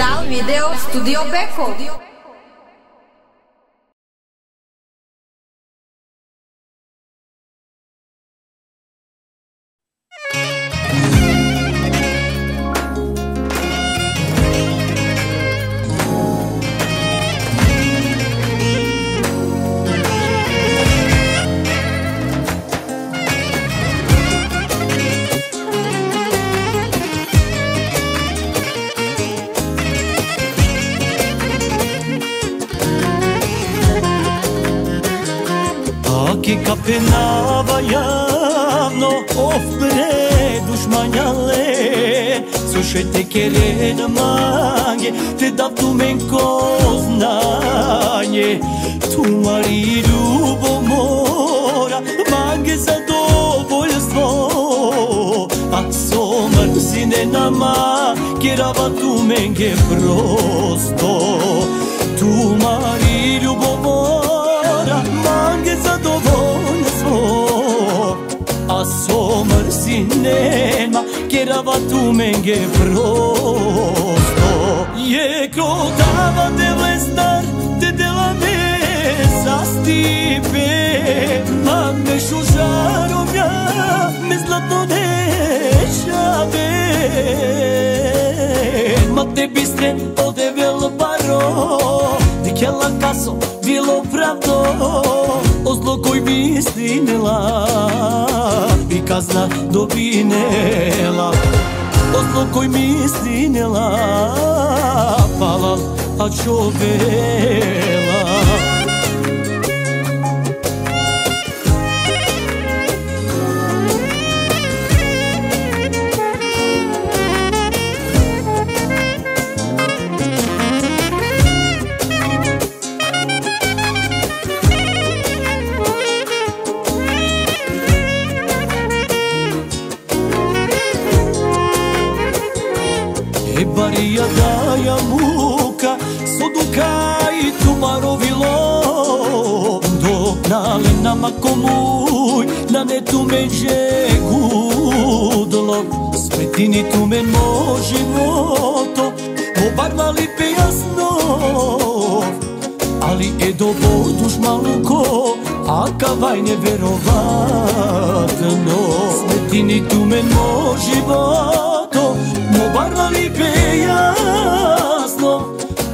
Digital Video Studio Beko. Javno Of bre dushmanjale Su še te kere në mange Te da tu me në koznanje Tu mari ljubo mora Mange za dovoljstvo A so mrzine nama Kjerava tu me nge prosto nema Kjerava tu me nge prosto. Je krotava te vlestar Te dela me zastipe. Ma me šužarovja Me zlatno dešave. Ma te bistre ode vel baro Di kjela kaso bilo pravdo O zlo koj bi stinila I kazna dobinela O zlo koj mi stinila Palal a čovela nama komuj Na netu međe gudlo Svetini tu men mo životo Obarvali pe jasno. Ali e do duš maluko A kavaj neverovatno. Svetini tu men mo životo Mo barvali pe jasno.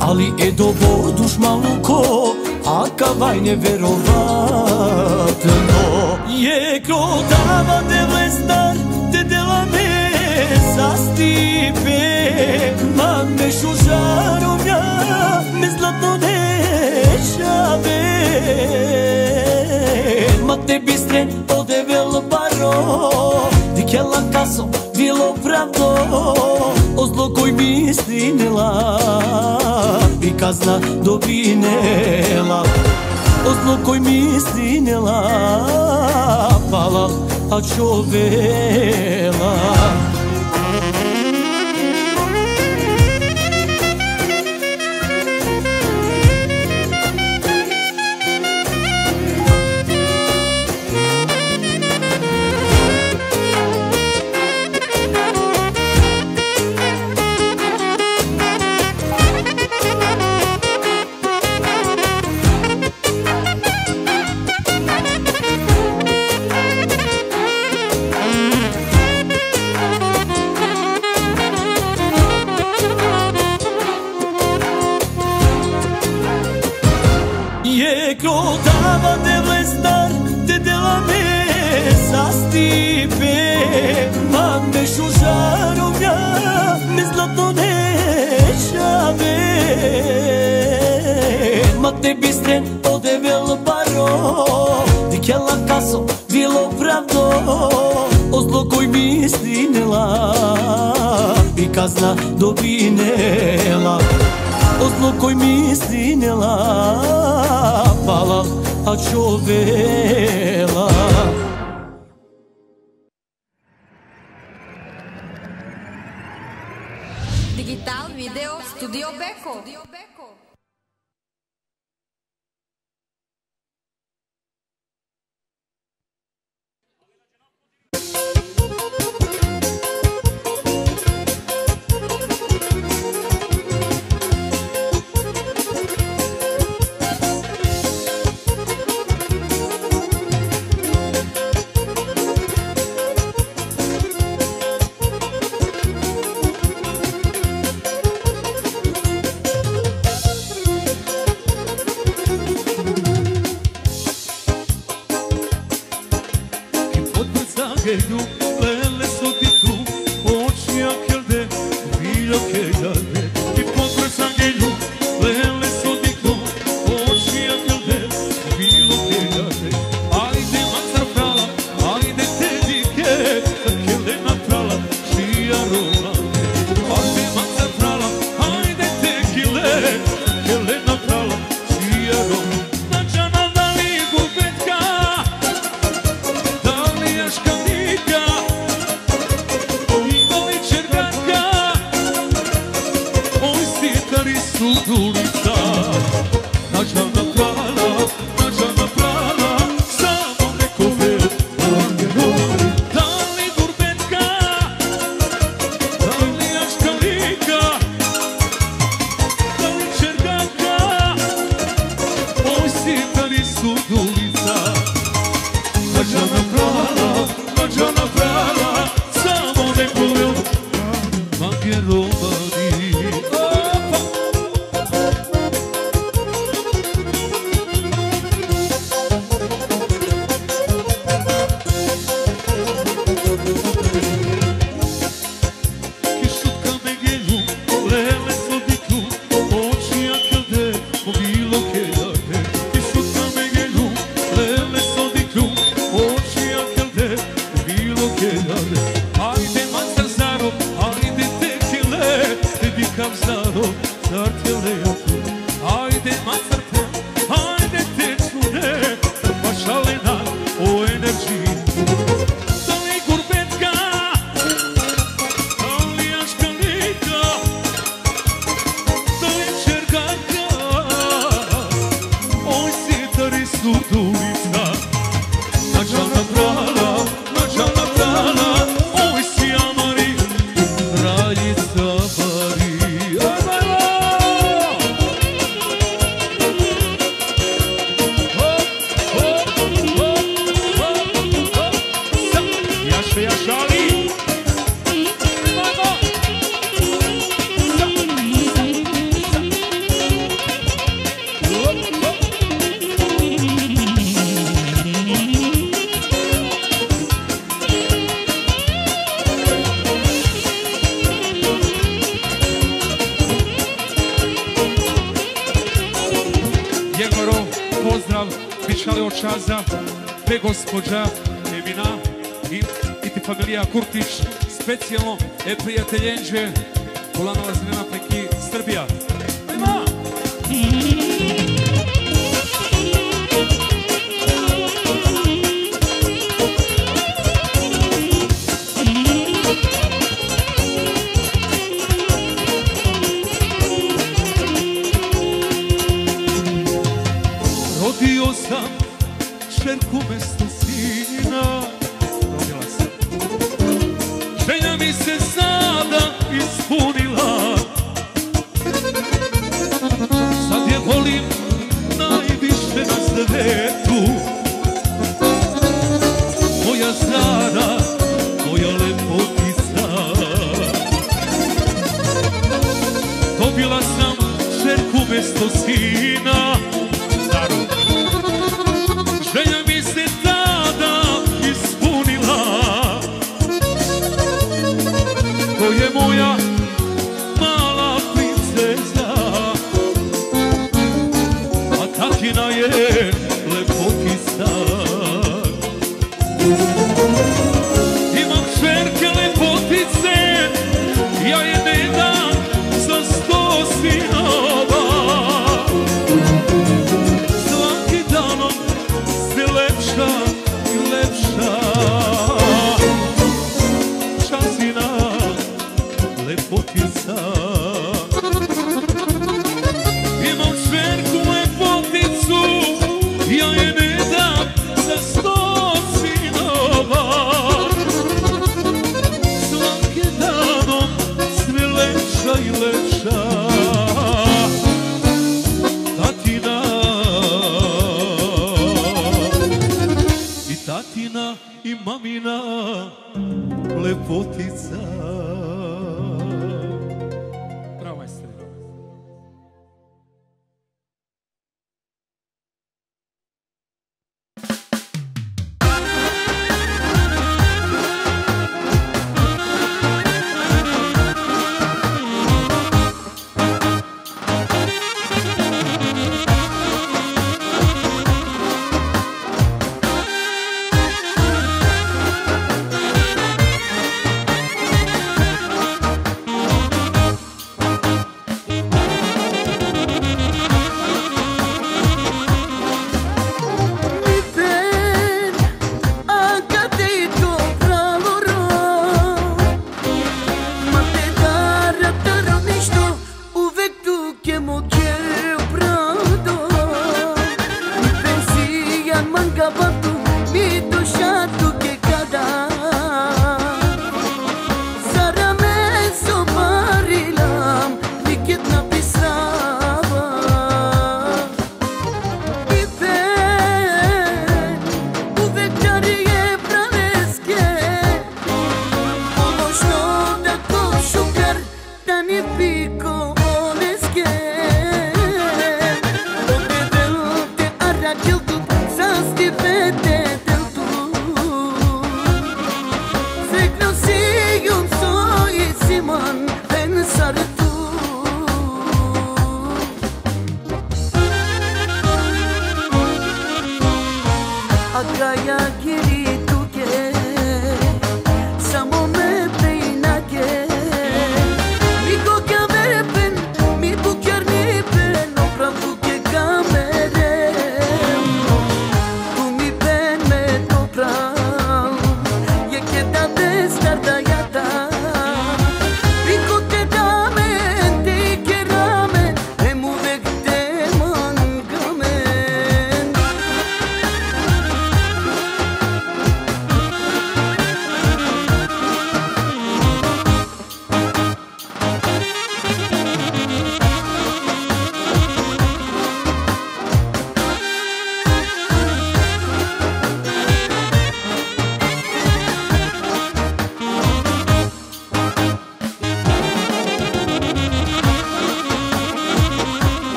Ali e do duš maluko A kavaj neverovatno Je krotava te vlestar Te dela me zastipe. Ma me šužarovja Me zlatno dešave. Ma te bistre ode vel baro Di kjela kaso bilo pravdo O zlo koj bi stinila I kazna dobinela O zlo koj mi stinela Palal a čovela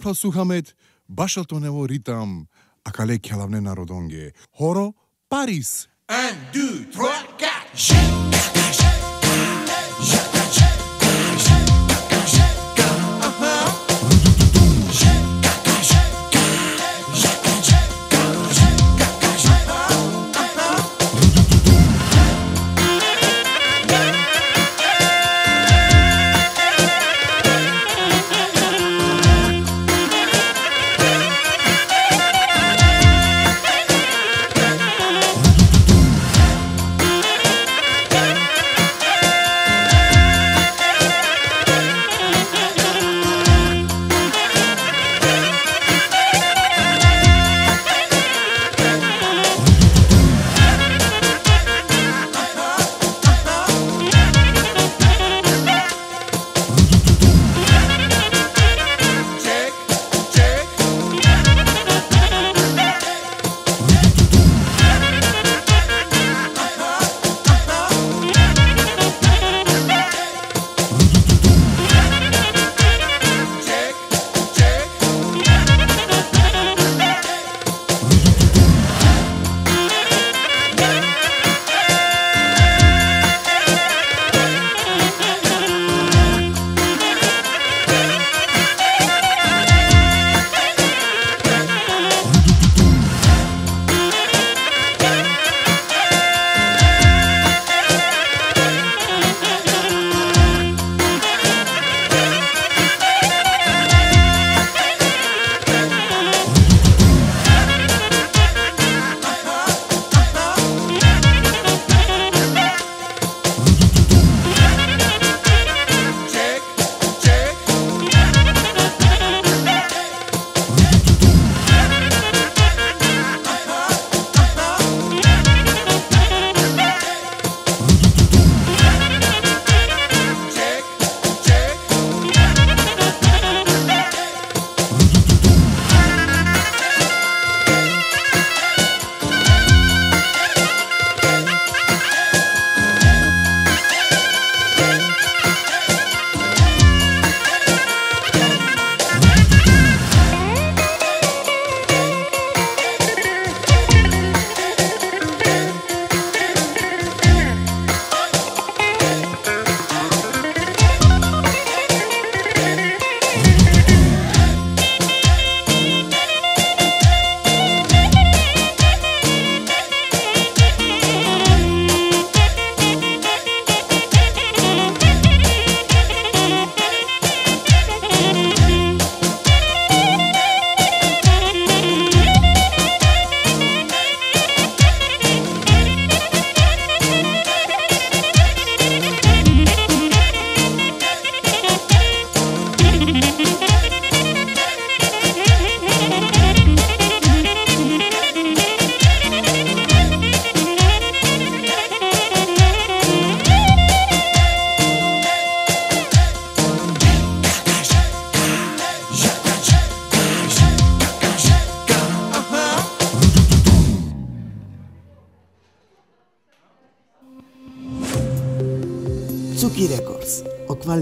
пласухамет, башалто нево ритам, а кале келавне народонге. Хоро Парис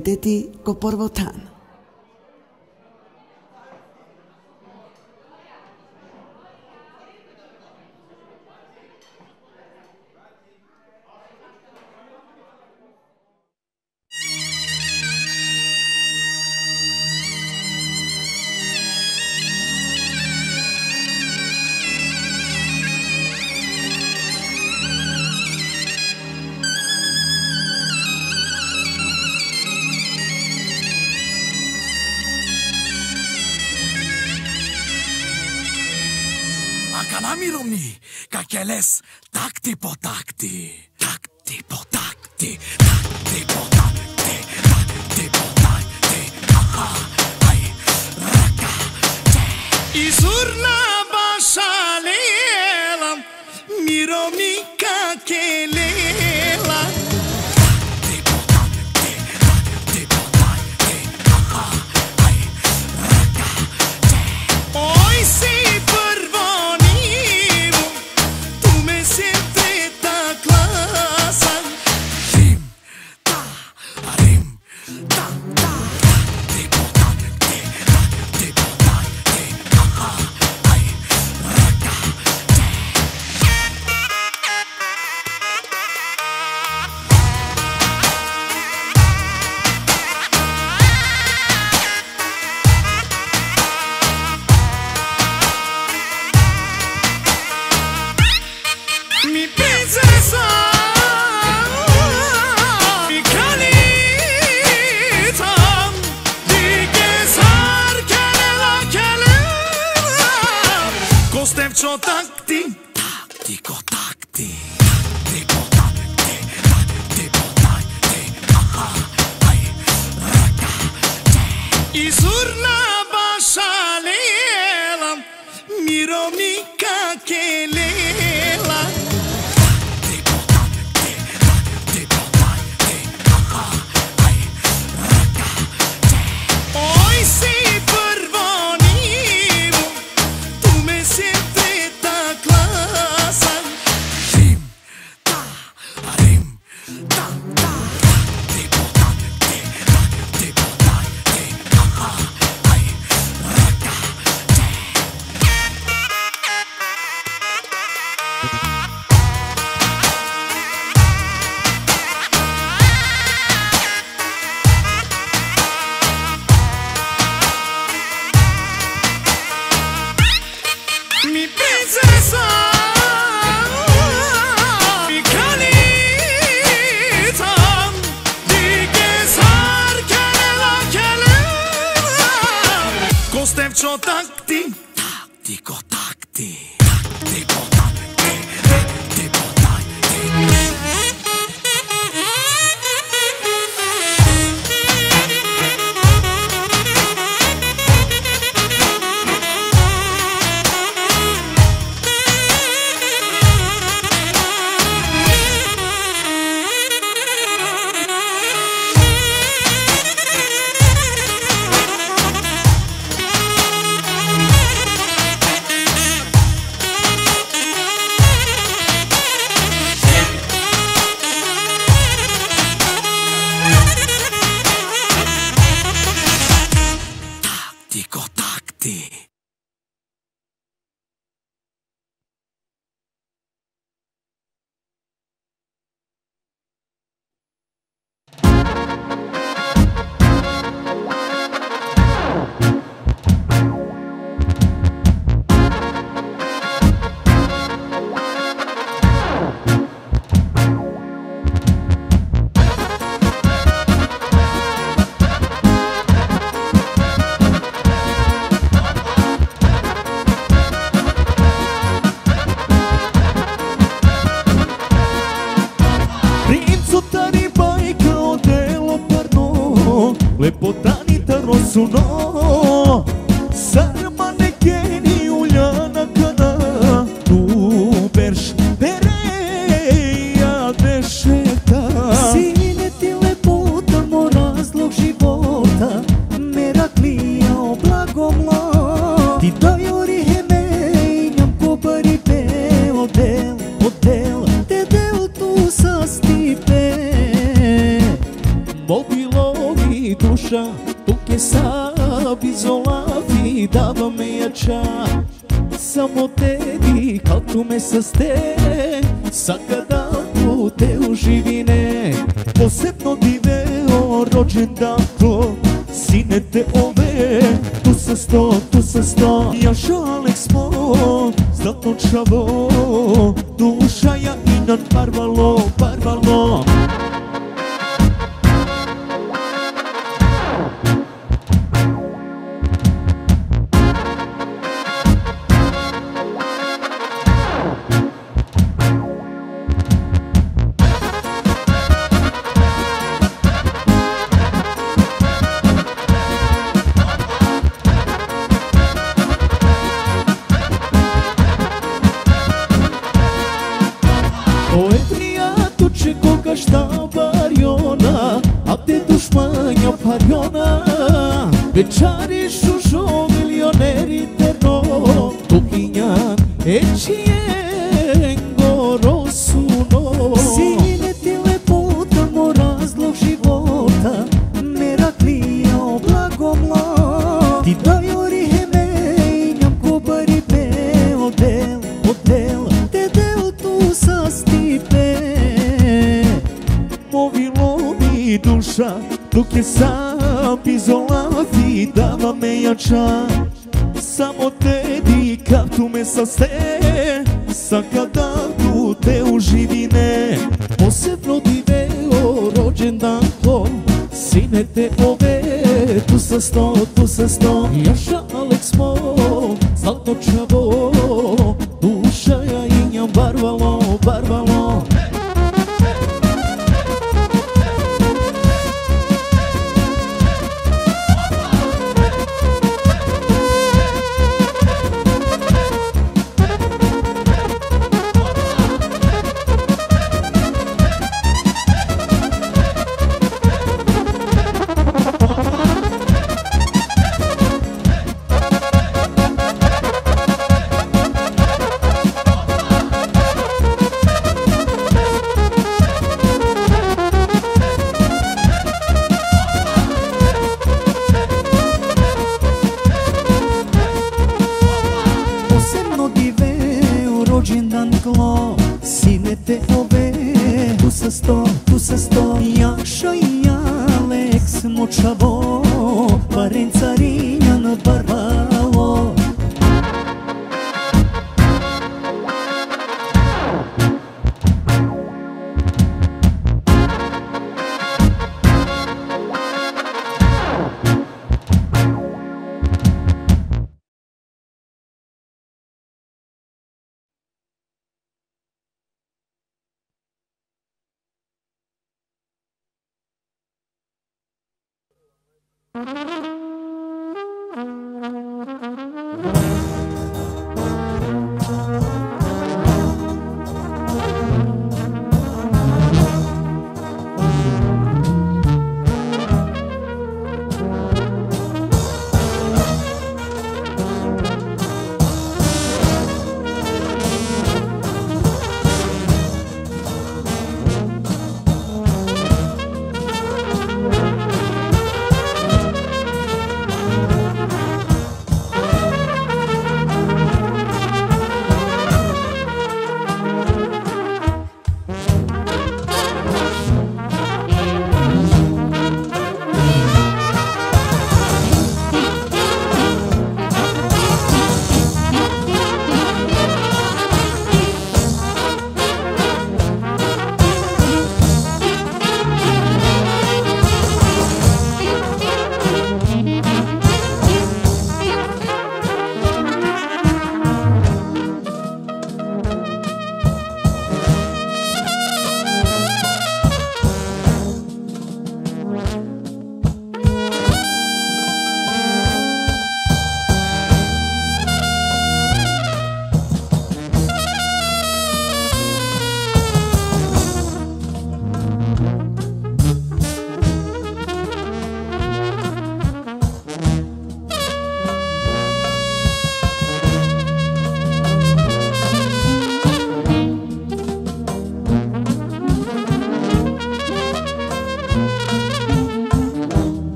identity ko porvota. Les, takti po takti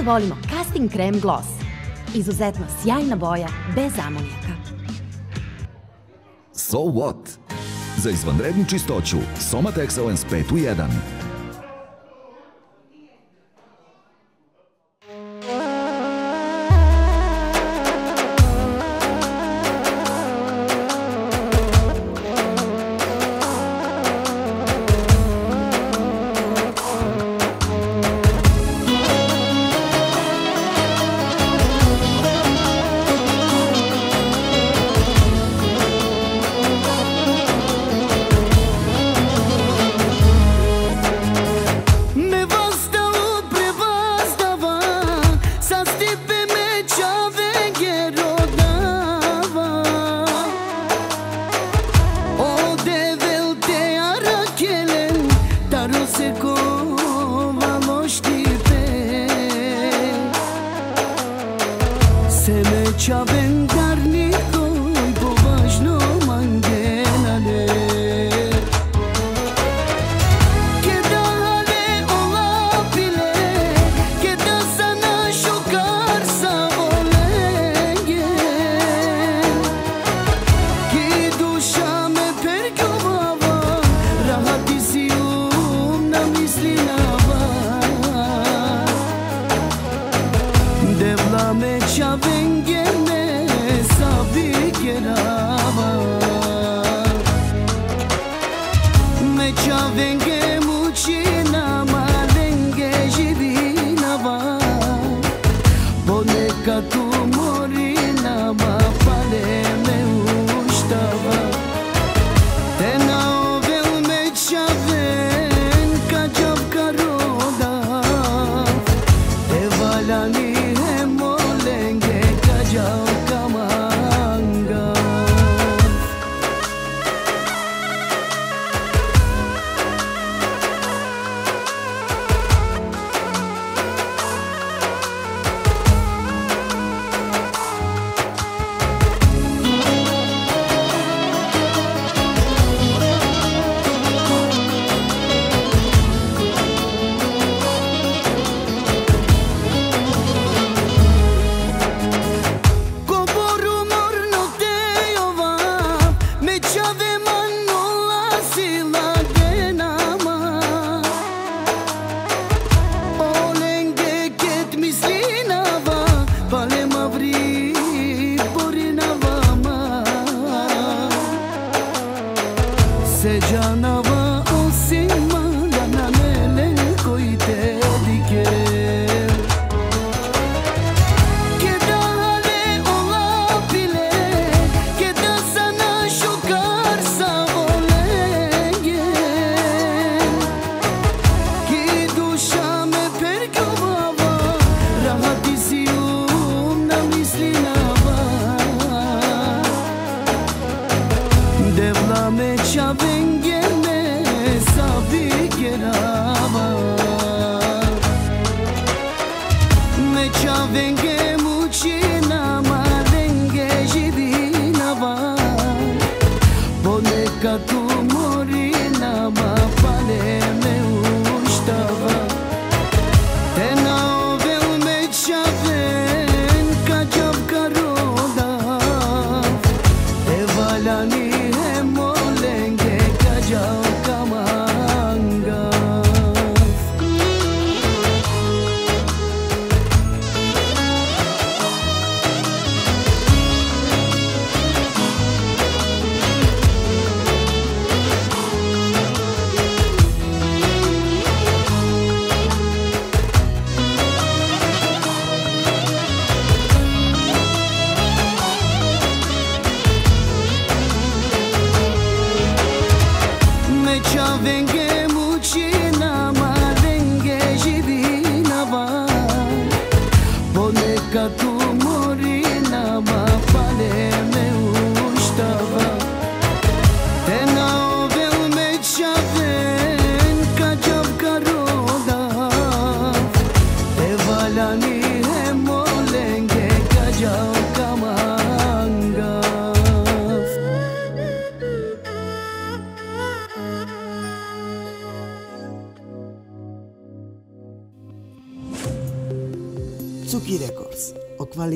Zašto volimo Casting Creme Gloss? Izuzetno sjajna boja bez amonijaka. So what? Za izvanrednu čistoću Somat Excellence 5 u 1.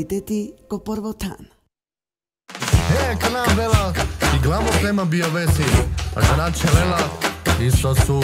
kvaliteti koporvotan. E, kanabela, i glamo tema bio vesi, a kanal lela, isto su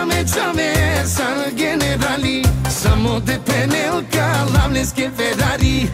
chame, chame, sal generali. Samo de penel ca l-am Ferrari.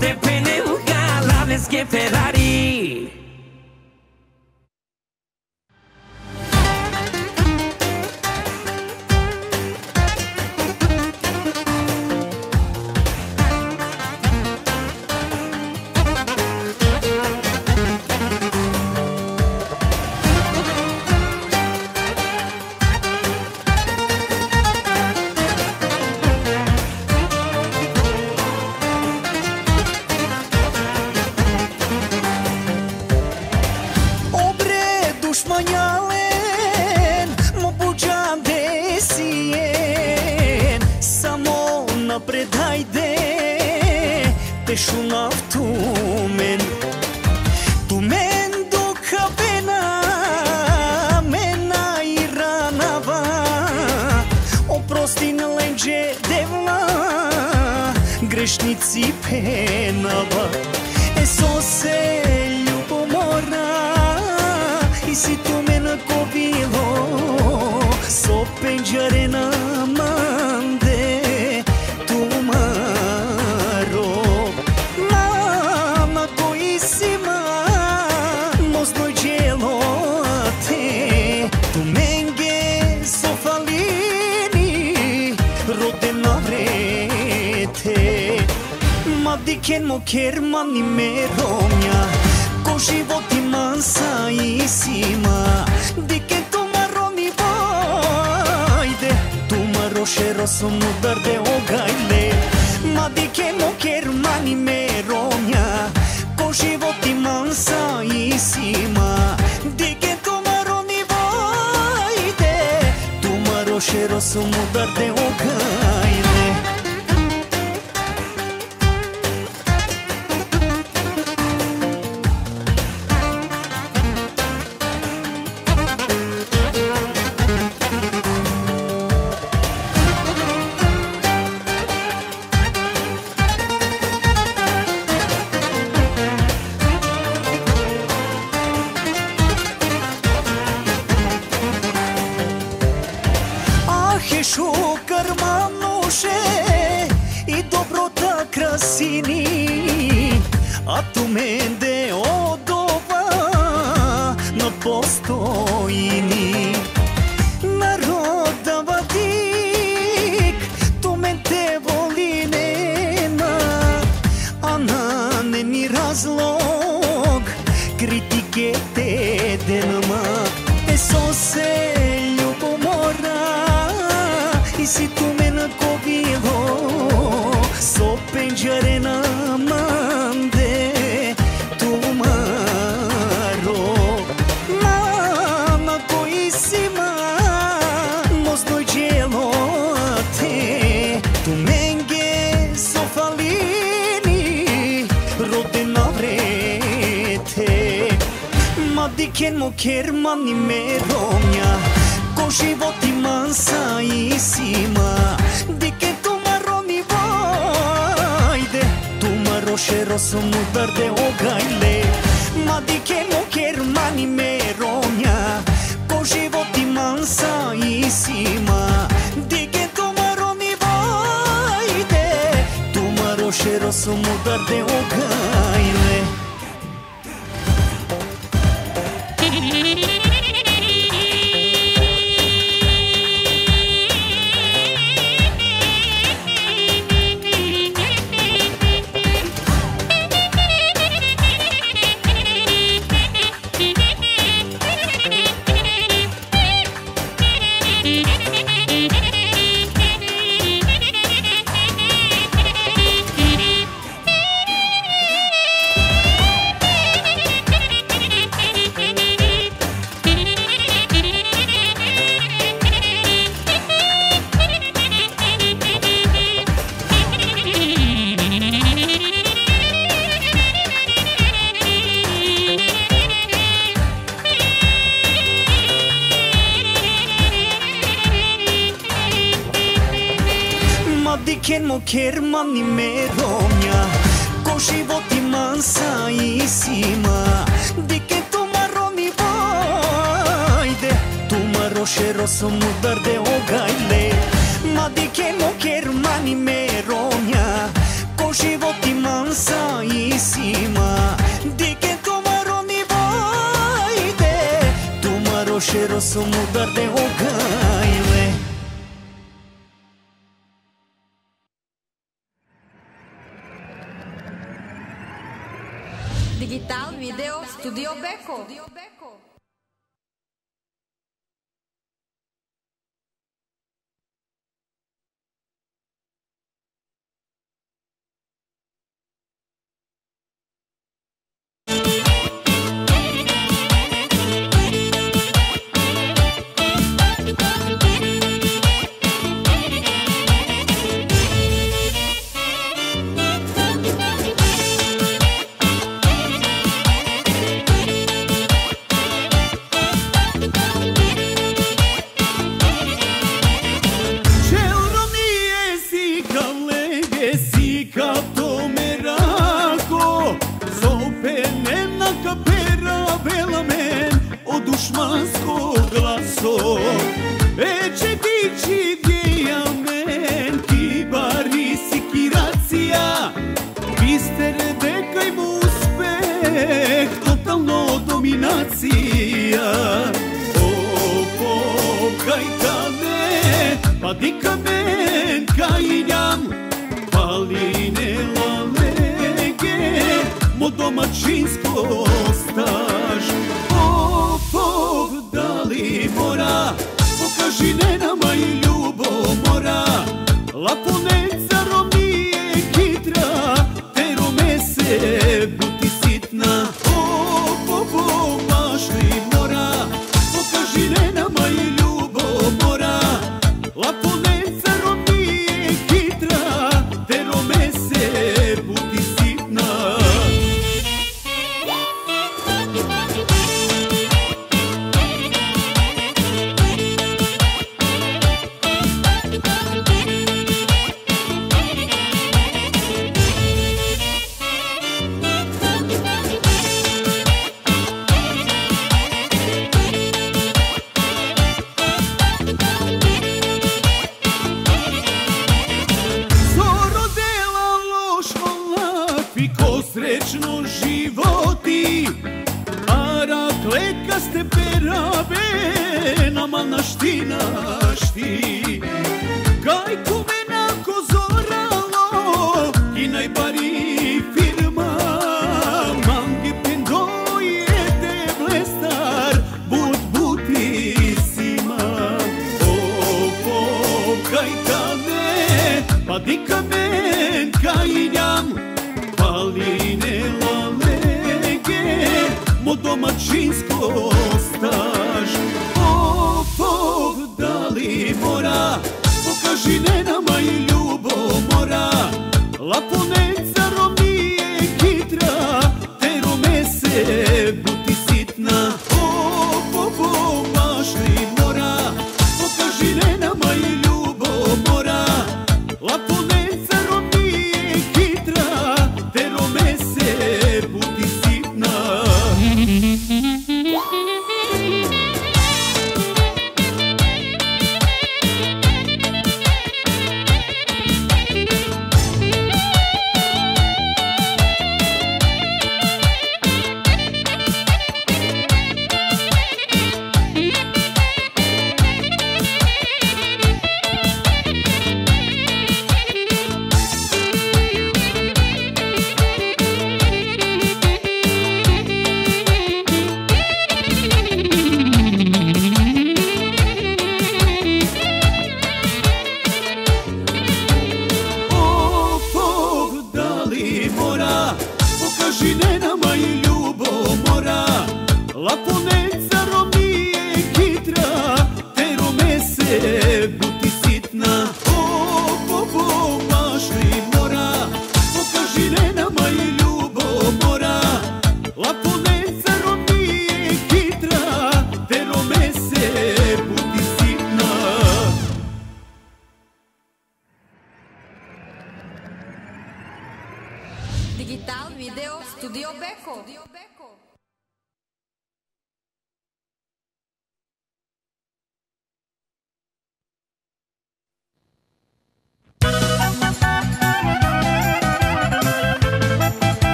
te pene un let's get Ferrari. ken mo kerman ni meromia Ko životi man sa isima Dike tu maro ni vajde Tu maro shero su mu tarde o gajle Ma dike mo kerman ni meromia Ko životi man sa isima Dike tu maro ni vajde Tu maro shero su mu tarde o gajle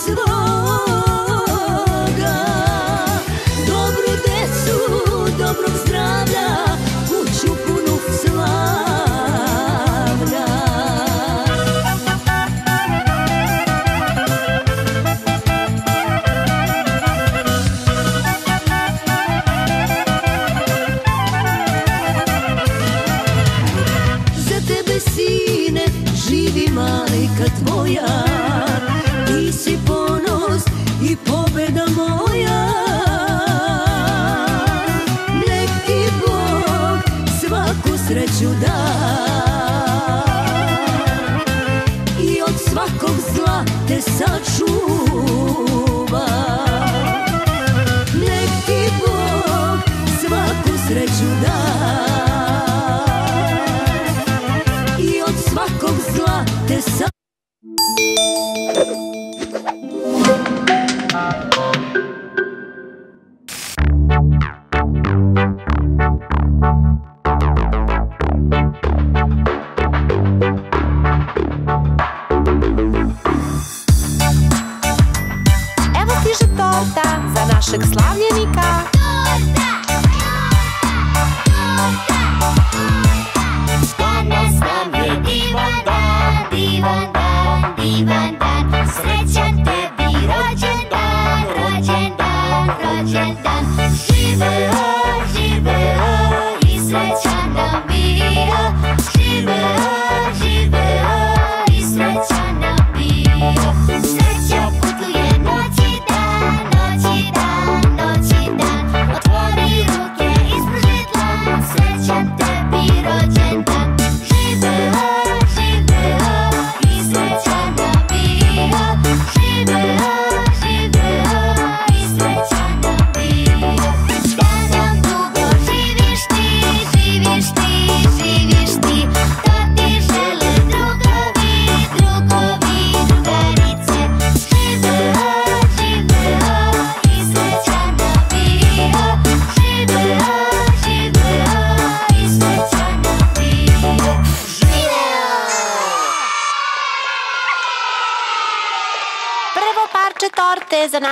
života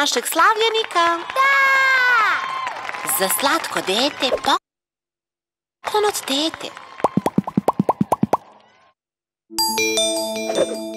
našeg slavljenika. Da! Za sladko dete pa konec dete. Thank you.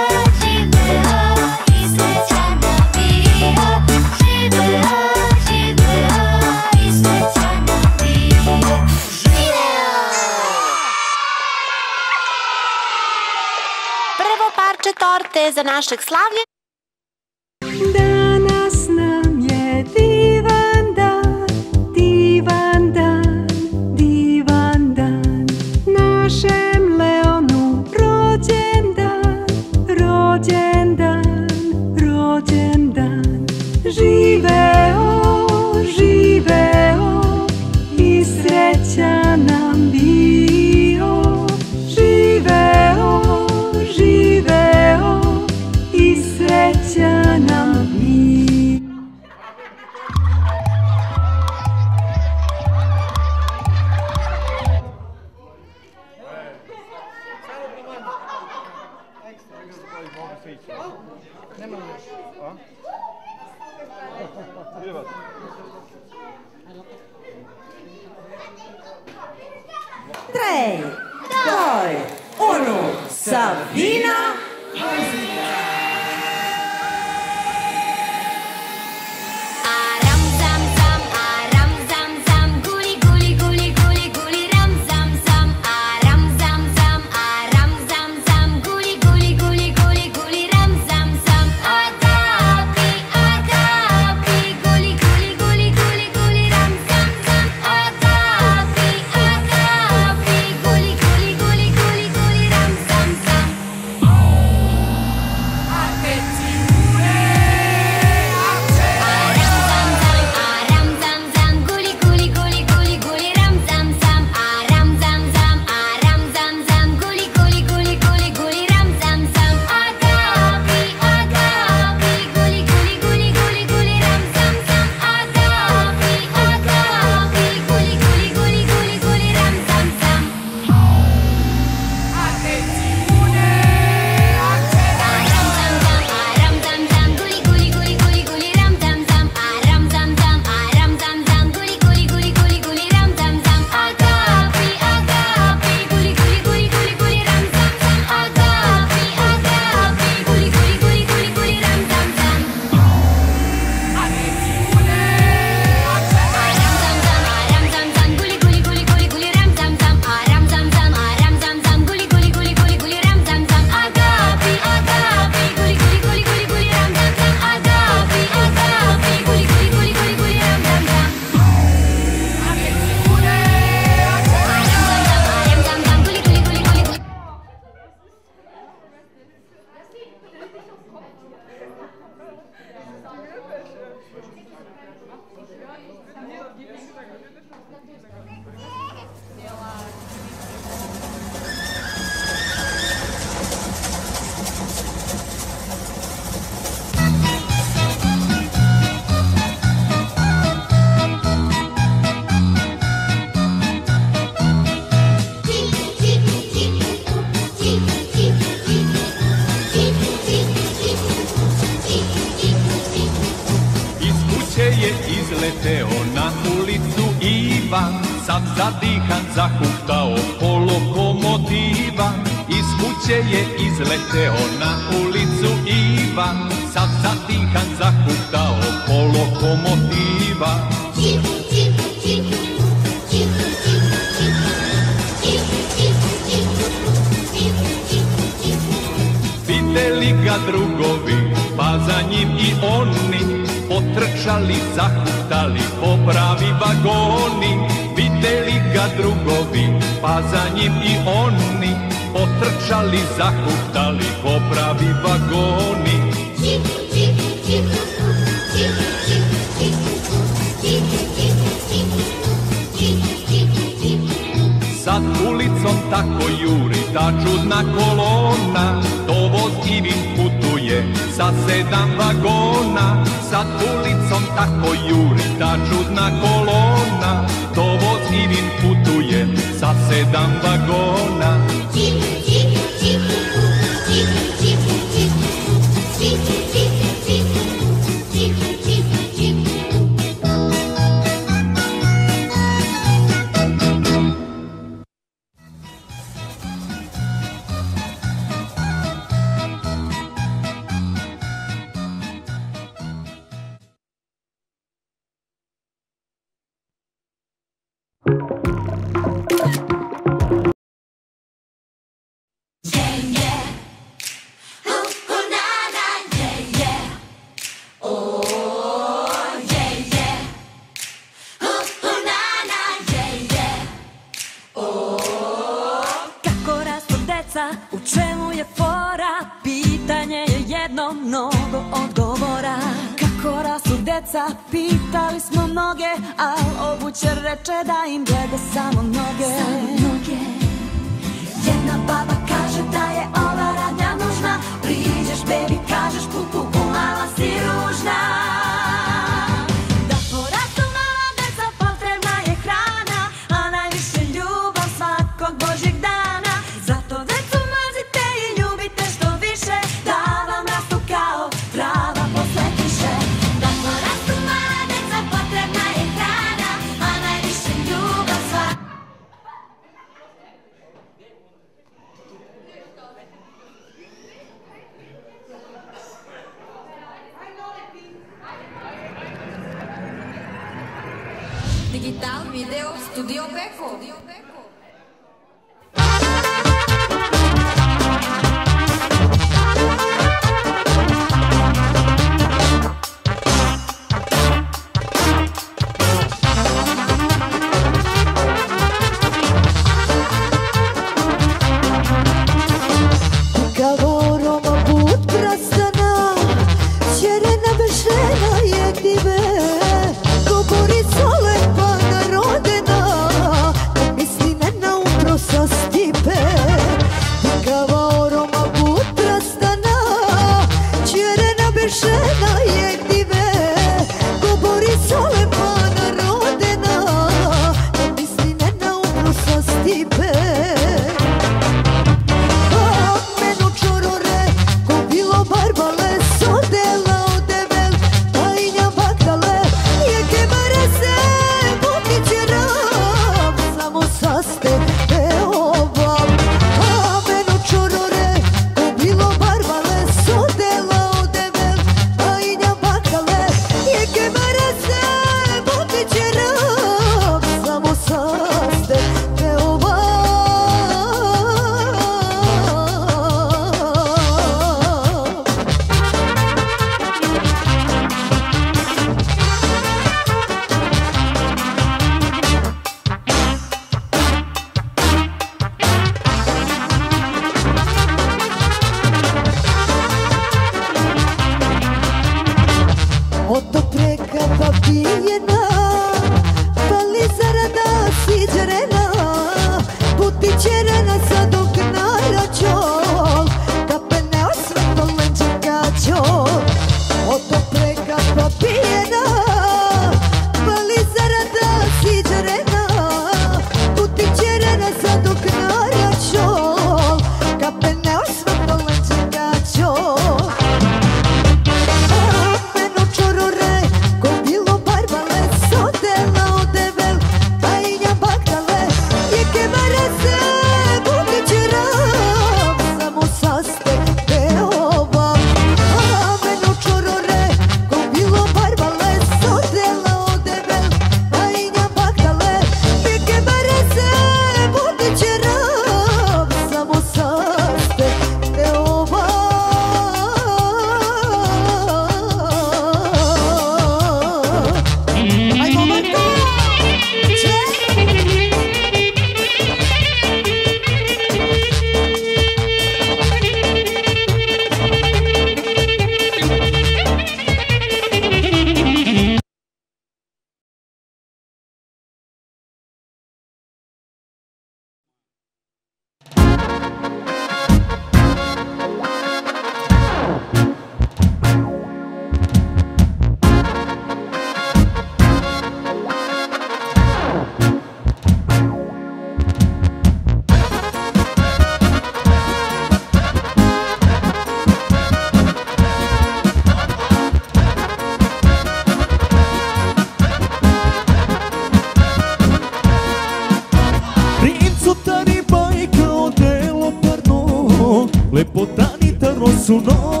nosso nome.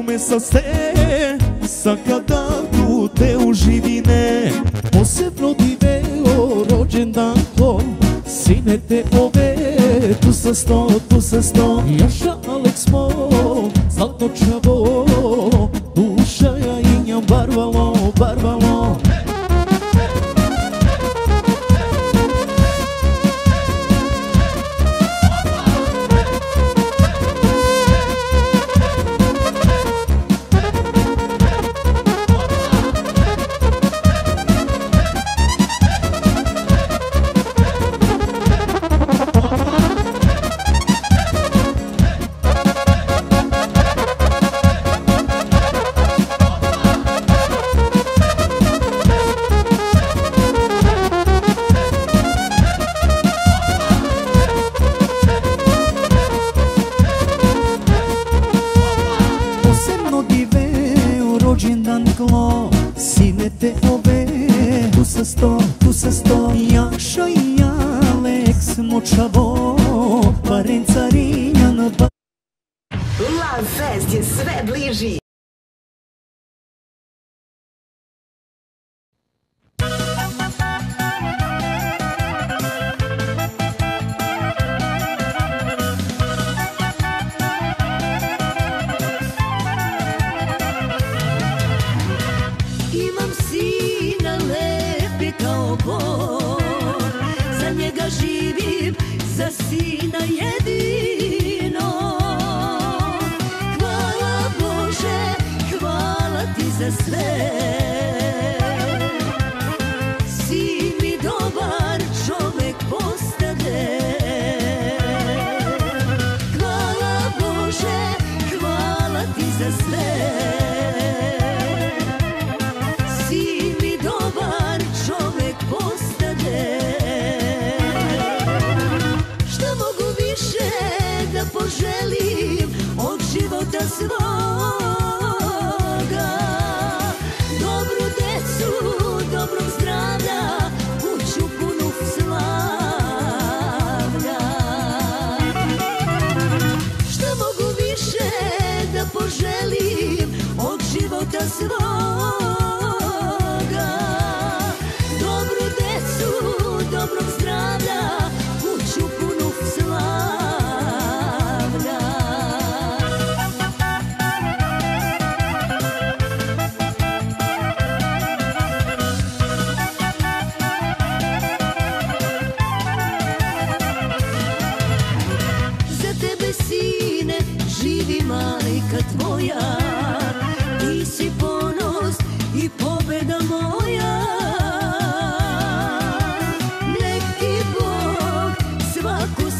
razume sa se Sa tu te uživine. Posebno ti deo rođen dan ko Sine te ove tu sa sto, tu sa sto. Joša Aleks moj, zlato čavo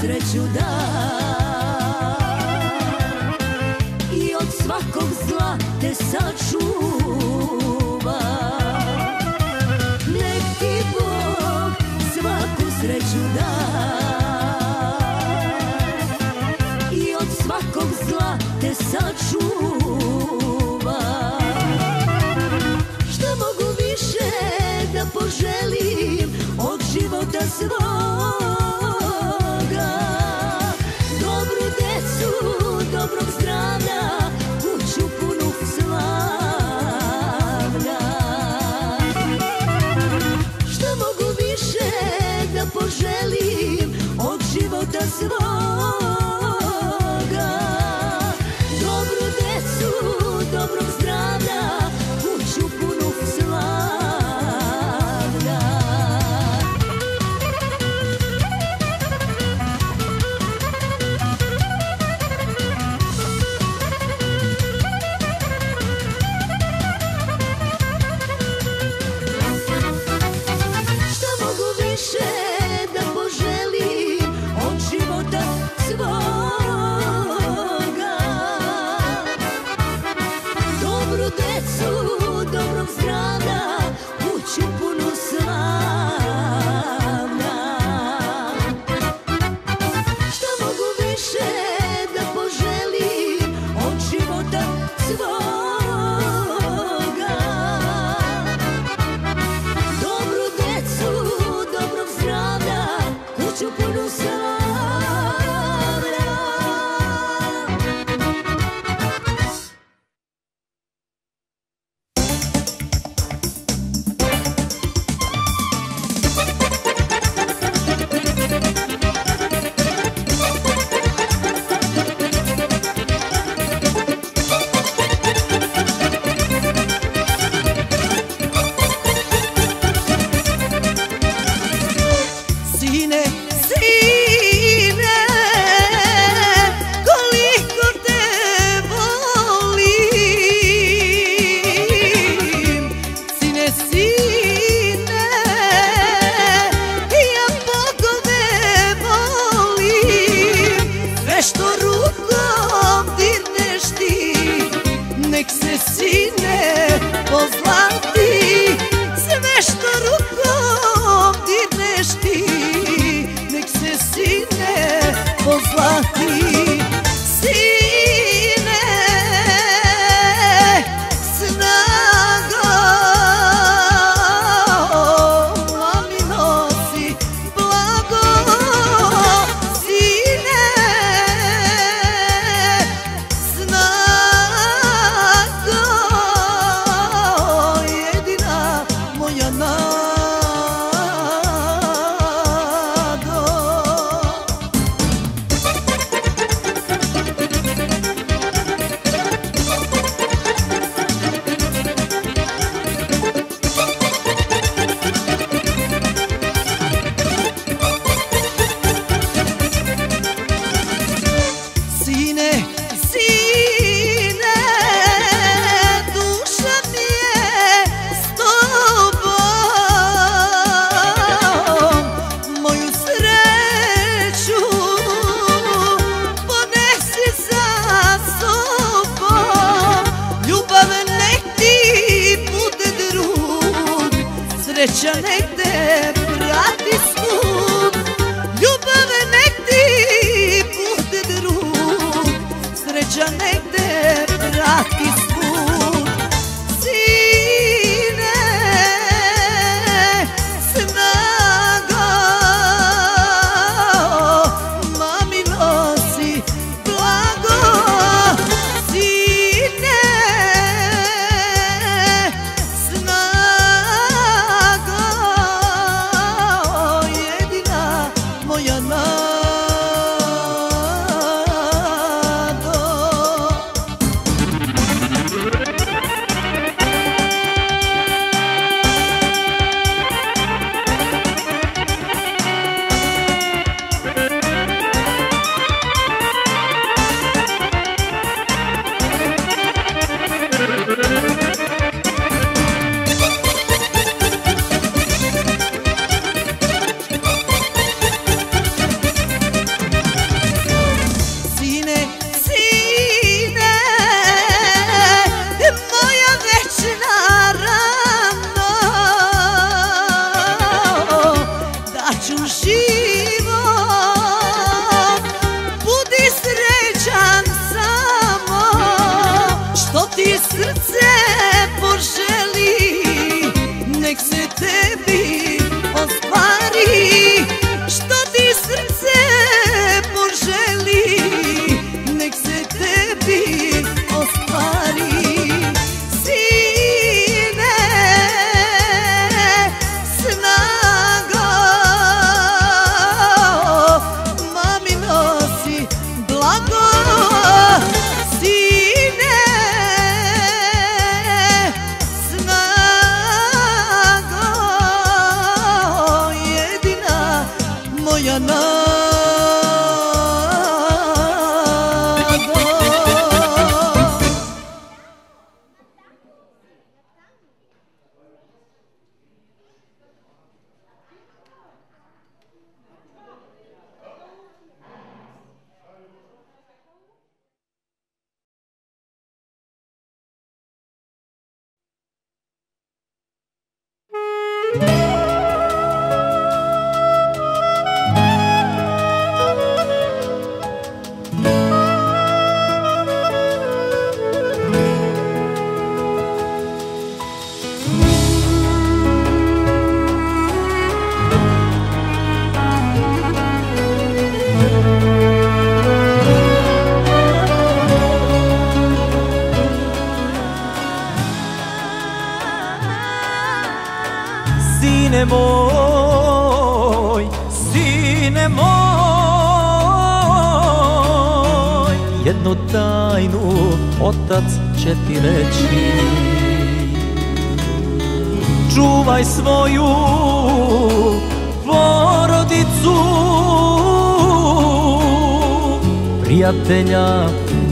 sreću da. I od svakog zla te sačuva. Nek ti Bog svaku sreću da. I od svakog zla te sačuva. Što mogu više da poželim od života svog? slow.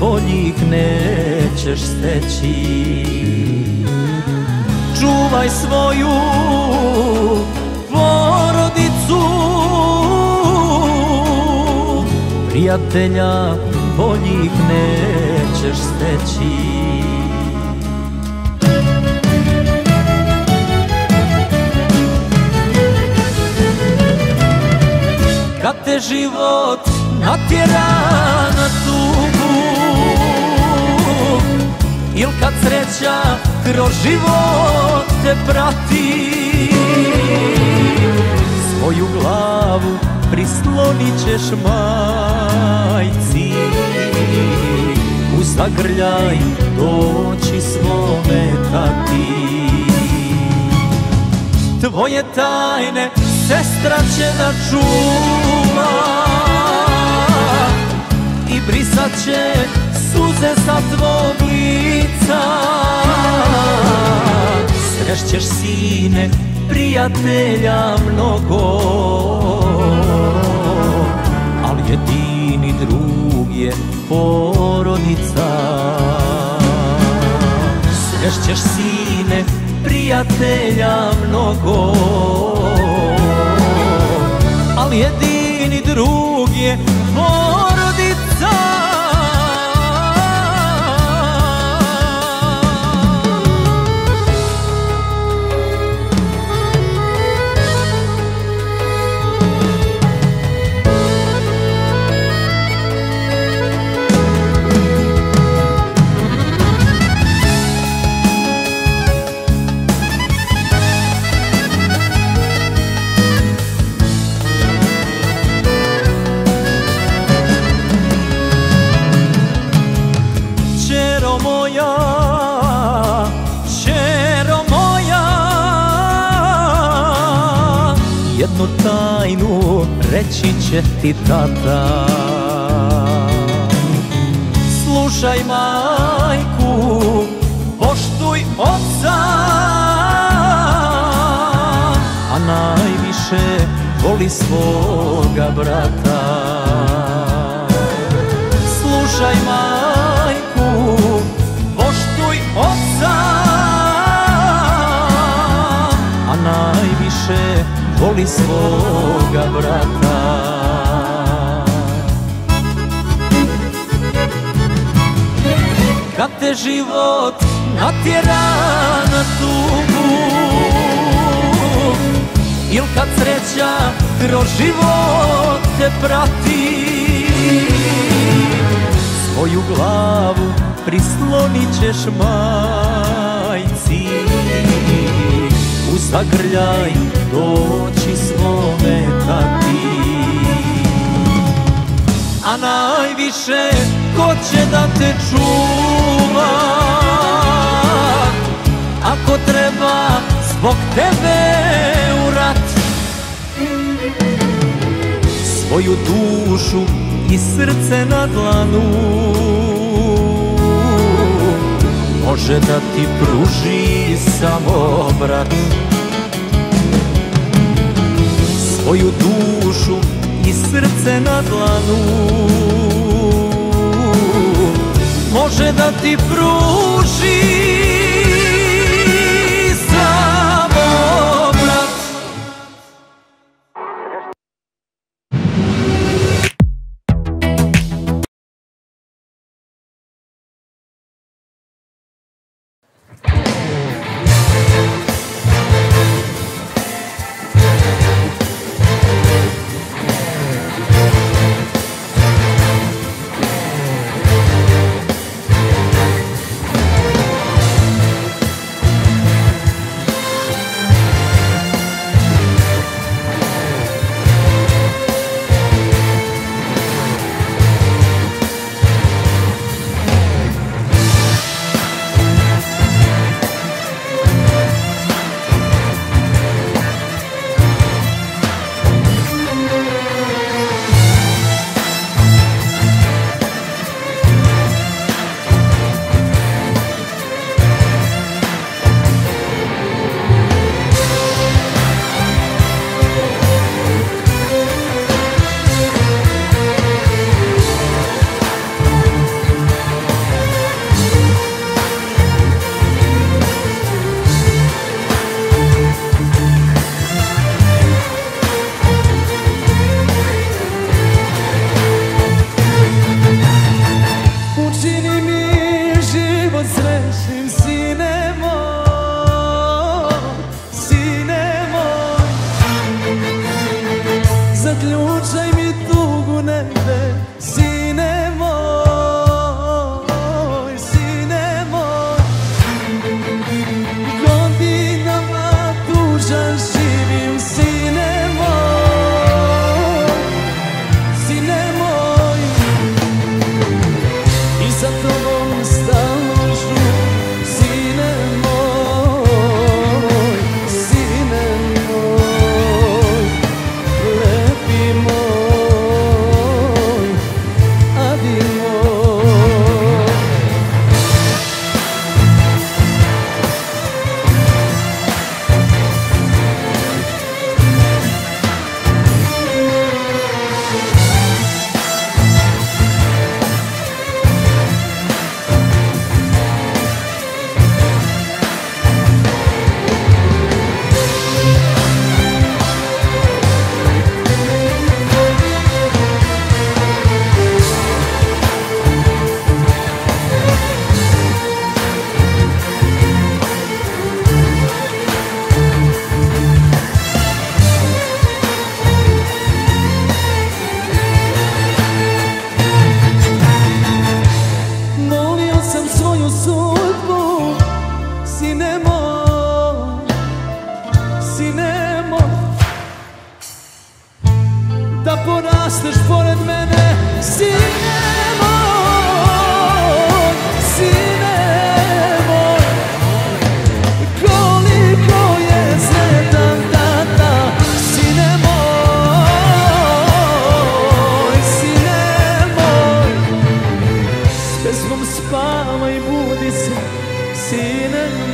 Boljih nećeš steći. Čuvaj svoju porodicu Prijatelja boljih nećeš steći. Kad te život natjera na tugu Il kad sreća kroz život te prati? Svoju glavu prislonit ćeš majci. U zagrljaj doći svome tati. Tvoje tajne sestra će da čuva I brisat će suze sa tvog lica Srešćeš sine prijatelja mnogo. Al jedini drug je porodica. Srešćeš sine prijatelja mnogo. Al jedini drug je porodica jednu tajnu reći će ti tata. Slušaj majku, poštuj oca A najviše voli svoga brata. Slušaj majku, voli svoga brata. Kad te život natjera na tugu Il kad sreća kroz život te prati Svoju glavu prislonit ćeš majci zagrljaj doći svome tati A najviše ko će da te čuva? Ako treba zbog tebe u rat. Svoju dušu i srce na dlanu. Može da ti pruži samo brat Svoju dušu i srce na dlanu. Može da ti pruži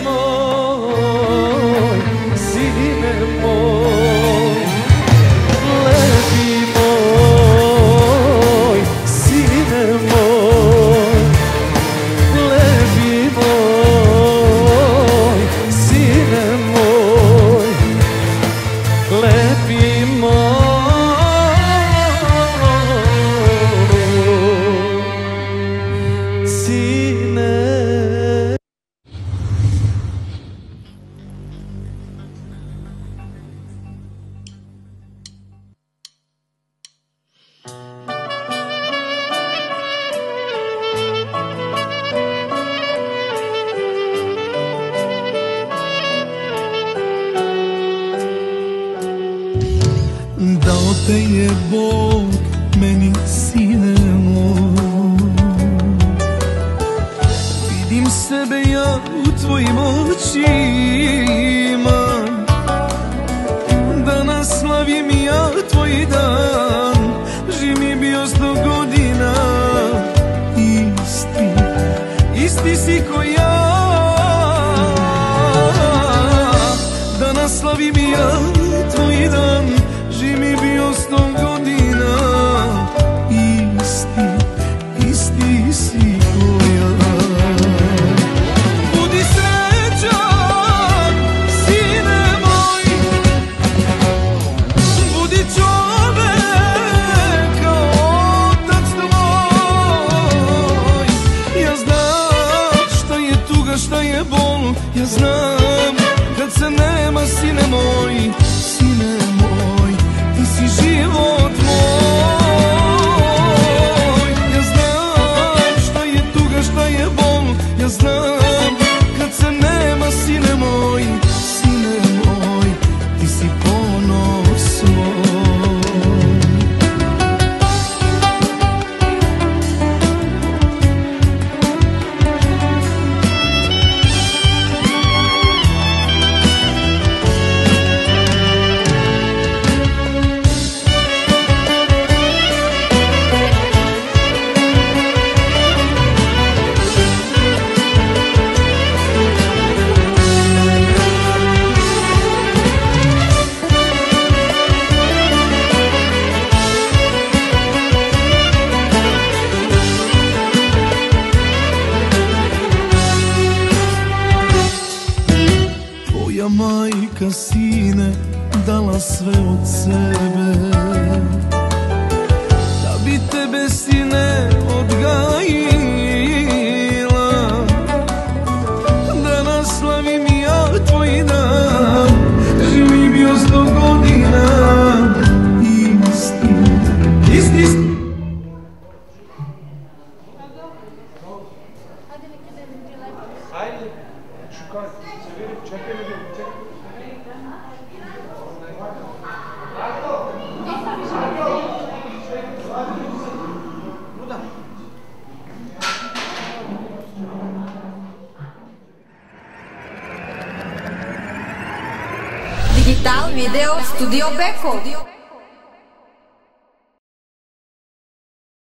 moj, sine moj